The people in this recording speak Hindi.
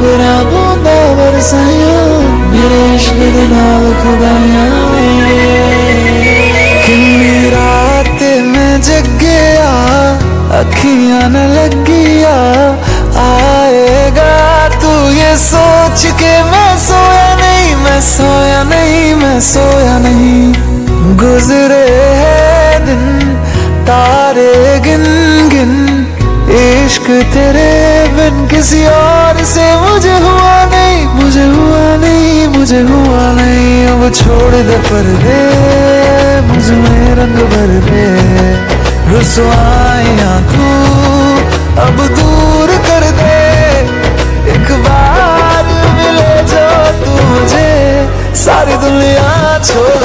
अंबरा बूंदा बरसाइया मेरे इश्क दे नाल खुदाइया किन्नी रात में जगिया, अखियाँ न लगिया, आएगा तू ये सोच के, मैं सोया नहीं, मैं सोया नहीं, मैं सोया नहीं। गुजरे है दिन, तारे गिन गिन, इश्क तेरे बिन किसी और से मुझे हुआ नहीं, अब छोड़ दे पर दे मुझमें रंग भर दे। रुसवाया तू अब दूर कर दे। एक बार मिले जो तू मुझे सारी दुनिया छोड़